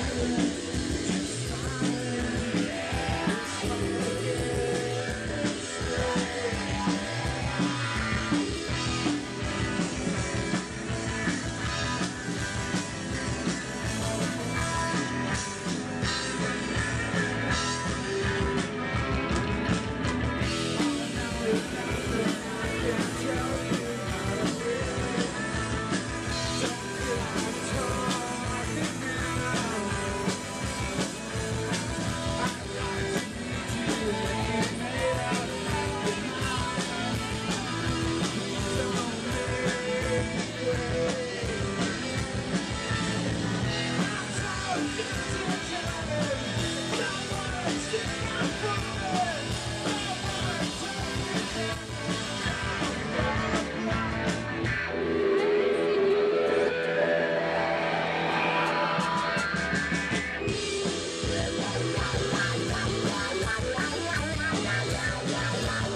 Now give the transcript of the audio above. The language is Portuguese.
Yeah. Wow, wow, wow.